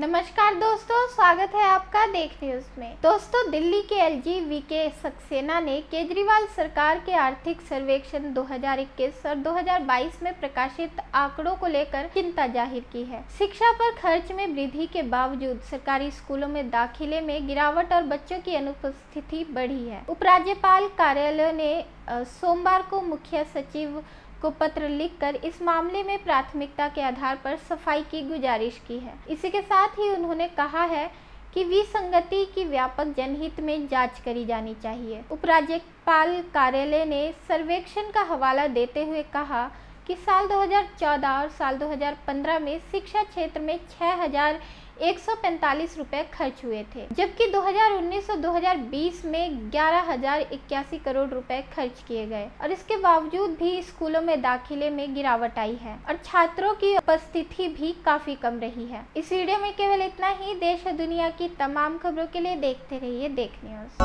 नमस्कार दोस्तों, स्वागत है आपका देख न्यूज़ में। दोस्तों, दिल्ली के एलजी वी के सक्सेना ने केजरीवाल सरकार के आर्थिक सर्वेक्षण 2021 और 2022 में प्रकाशित आंकड़ों को लेकर चिंता ज़ाहिर की है। शिक्षा पर खर्च में वृद्धि के बावजूद सरकारी स्कूलों में दाखिले में गिरावट और बच्चों की अनुपस्थिति बढ़ी है। उपराज्यपाल कार्यालय ने सोमवार को मुख्य सचिव को पत्र लिखकर इस मामले में प्राथमिकता के आधार पर सफ़ाई की गुजारिश की है। इसी के साथ ही उन्होंने कहा है कि विसंगति की व्यापक जनहित में जाँच करी जानी चाहिए। उपराज्यपाल कार्यालय ने सर्वेक्षण का हवाला देते हुए कहा कि साल 2014 और साल 2015 में शिक्षा क्षेत्र में 6000 145 खर्च हुए थे, जबकि 2019 और 2020 में ग्यारह करोड़ रुपए खर्च किए गए। और इसके बावजूद भी स्कूलों में दाखिले में गिरावट आई है और छात्रों की उपस्थिति भी काफ़ी कम रही है। इस वीडियो में केवल इतना ही। देश और दुनिया की तमाम खबरों के लिए देखते रहिए देख न्यूज़।